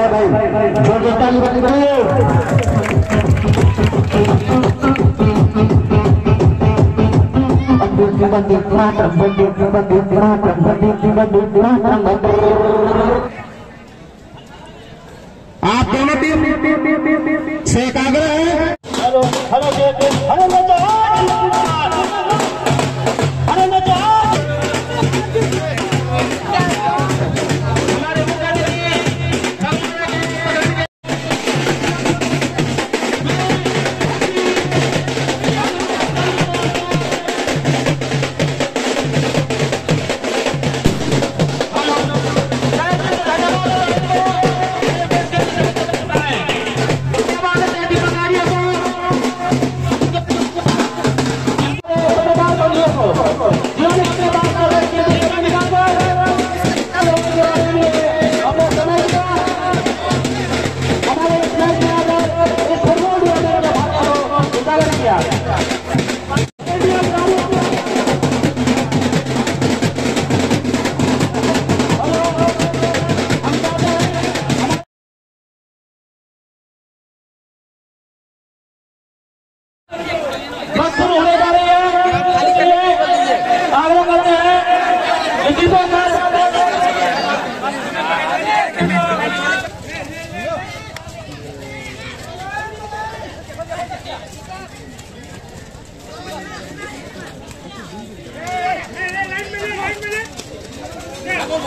है भाई ज़ोर ज़ोर ताली बजाइए बंदूक मातरम बंदूक बंदूक मातरम बंदूक बंदूक बंदूक आप दोनों टीम से एकाग्र है। Hello hello hello Obrigado.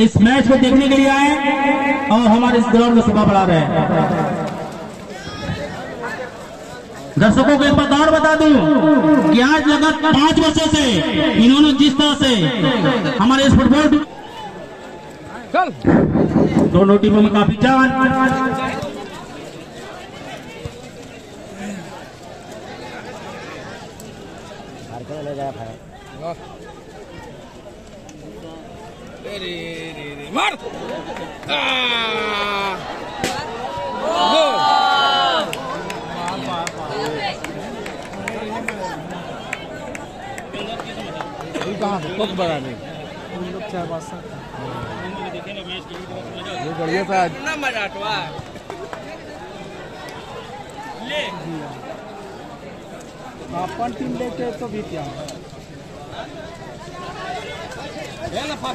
इस मैच को देखने के लिए आए और हमारे इस ग्राउंड को शोभा बढ़ा रहे हैं। दर्शकों को एक बात और बता दूँ कि आज लगभग पाँच वर्षों से इन्होंने जिस तरह से हमारे इस फुटबॉल दोनों टीमों में काफ़ी जान। मार। कहाँ से? बहुत बड़ा नहीं। हम लोग चार पाँच साल ये बढ़िया था अपन टीम लेके तो भी क्या। अरे मार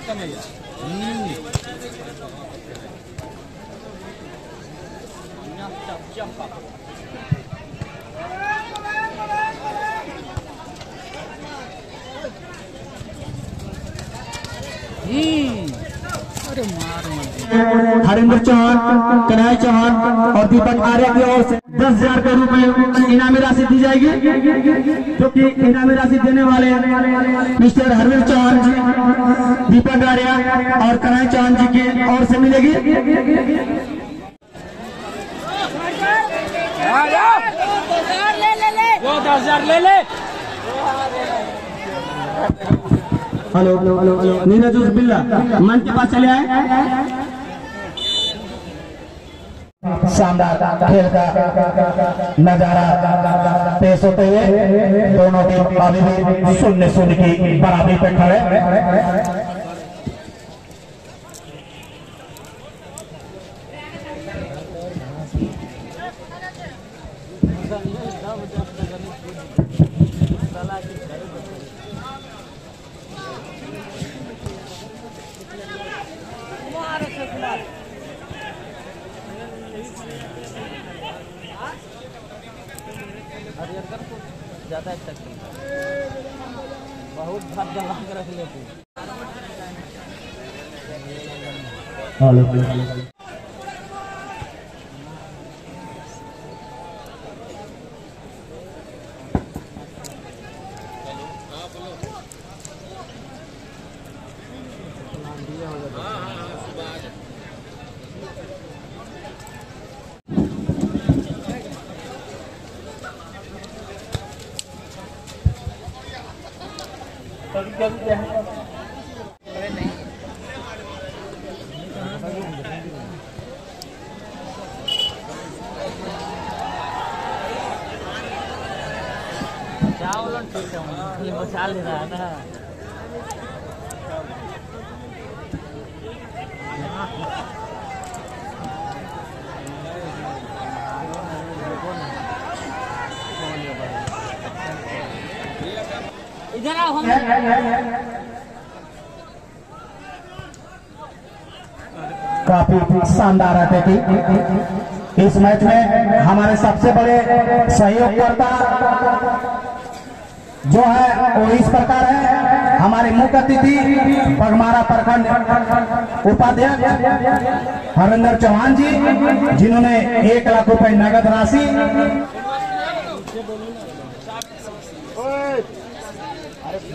हरिंदर चौहान कन्हैया चौहान और दीपक आर्य की ओर से दस हज़ार के रूप में इनामी राशि दी जाएगी जो कि इनामी राशि देने वाले मिस्टर हरवीर चौहान जी दीपक आर्य और कन्हैया चौहान जी की ओर से मिलेगी। वो दस हज़ार ले ले। हेलो नीरज उस बिल्ला, मन के पास चले आए। शानदार खेल का नज़ारा पेश होते हुए दोनों टीम अभी भी शून्य शून्य की बराबरी पे खड़े हरियर को ज़्यादा इफ़ेक्ट बहुत भाग जमा कर रख लेते। अच्छा हेलो चावल ठीक है बचा ले रहा है ना। काफ़ी शानदार थी इस मैच में हमारे सबसे बड़े सहयोगकर्ता जो है, वो इस प्रकार है। हमारे मुख्य अतिथि, पगमारा प्रखंड उपाध्यक्ष हरेंद्र चौहान जी, जिन्होंने एक लाख रुपए नगद राशि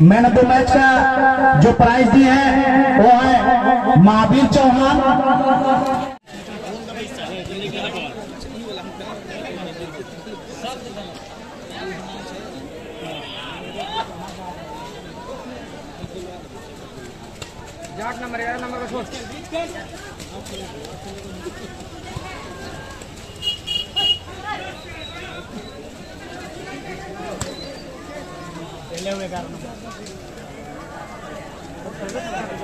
मैन ऑफ़ द मैच का जो प्राइज दिए हैं वो है महावीर चौहान।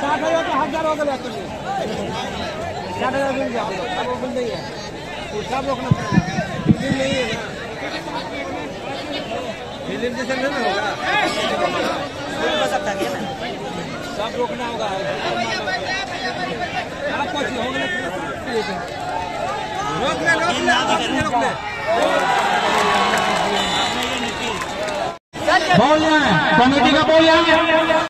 साठ हज़ार का हज़ार हो गया साठ हज़ार मिल अब वो मिल नहीं है। सब रोकना पड़ेगा। फ़िल्म नहीं है। ना फ़िल्म जैसे नहीं होगा। सब रोकना होगा। आप कुछ हो रोक ले रोक ले रोक ले बोल जाए कमेटी का बोल जाए